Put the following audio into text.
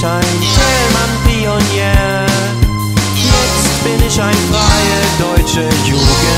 ein Tellmann-Pionier. Jetzt bin ich ein freier deutscher Jugend.